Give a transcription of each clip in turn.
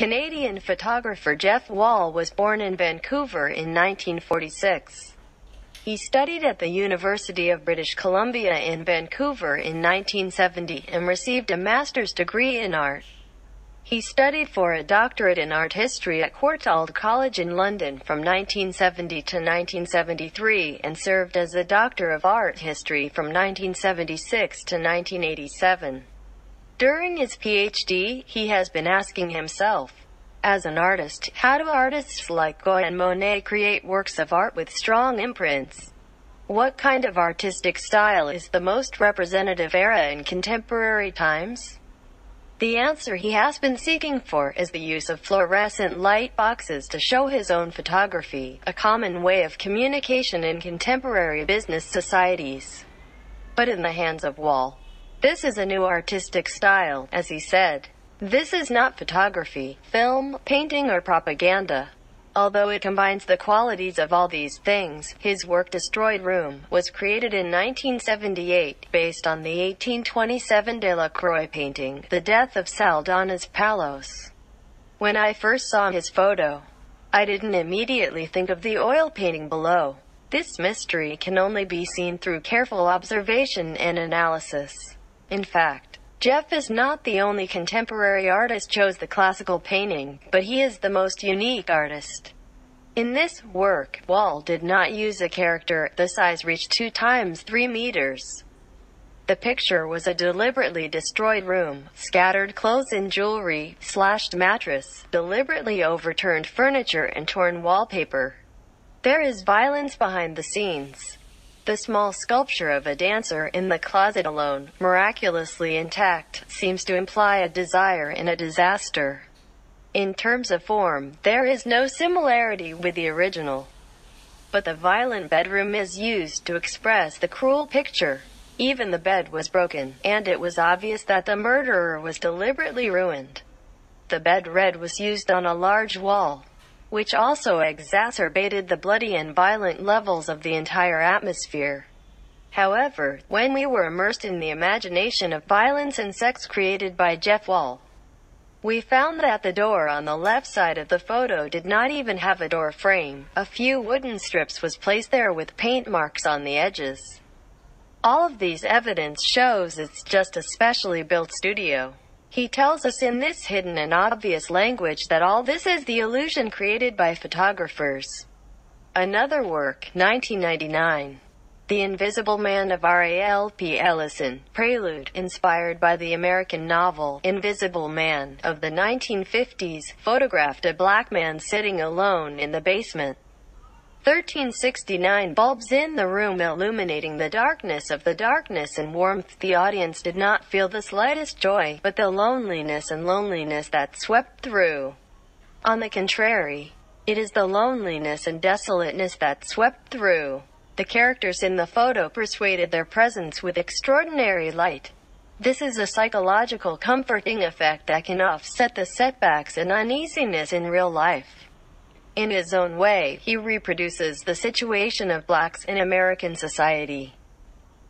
Canadian photographer Jeff Wall was born in Vancouver in 1946. He studied at the University of British Columbia in Vancouver in 1970 and received a master's degree in art. He studied for a doctorate in art history at Courtauld College in London from 1970 to 1973 and served as a Doctor of Art History from 1976 to 1987. During his PhD, he has been asking himself, as an artist, how do artists like Goya and Monet create works of art with strong imprints? What kind of artistic style is the most representative era in contemporary times? The answer he has been seeking for is the use of fluorescent light boxes to show his own photography, a common way of communication in contemporary business societies. But in the hands of Wall, this is a new artistic style, as he said. This is not photography, film, painting, or propaganda. Although it combines the qualities of all these things, his work Destroyed Room was created in 1978 based on the 1827 Delacroix painting, The Death of Sardanapalus. When I first saw his photo, I didn't immediately think of the oil painting below. This mystery can only be seen through careful observation and analysis. In fact, Jeff is not the only contemporary artist chose the classical painting, but he is the most unique artist. In this work, Wall did not use a character, the size reached 2 times 3 meters. The picture was a deliberately destroyed room, scattered clothes and jewelry, slashed mattress, deliberately overturned furniture and torn wallpaper. There is violence behind the scenes. The small sculpture of a dancer in the closet alone, miraculously intact, seems to imply a desire in a disaster. In terms of form, there is no similarity with the original. But the violent bedroom is used to express the cruel picture. Even the bed was broken, and it was obvious that the murderer was deliberately ruined. The bed red was used on a large wall, which also exacerbated the bloody and violent levels of the entire atmosphere. However, when we were immersed in the imagination of violence and sex created by Jeff Wall, we found that the door on the left side of the photo did not even have a door frame. A few wooden strips was placed there with paint marks on the edges. All of these evidence shows it's just a specially built studio. He tells us in this hidden and obvious language that all this is the illusion created by photographers. Another work, 1999. The Invisible Man of Ralph Ellison, Prelude, inspired by the American novel Invisible Man of the 1950s, photographed a black man sitting alone in the basement. 1369 bulbs in the room illuminating the darkness of the darkness and warmth. The audience did not feel the slightest joy, but the loneliness and loneliness that swept through. On the contrary, it is the loneliness and desolateness that swept through. The characters in the photo persuaded their presence with extraordinary light. This is a psychological comforting effect that can offset the setbacks and uneasiness in real life. In his own way, he reproduces the situation of blacks in American society.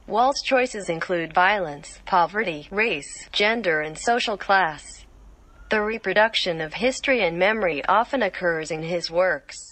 Wall's choices include violence, poverty, race, gender, and social class. The reproduction of history and memory often occurs in his works.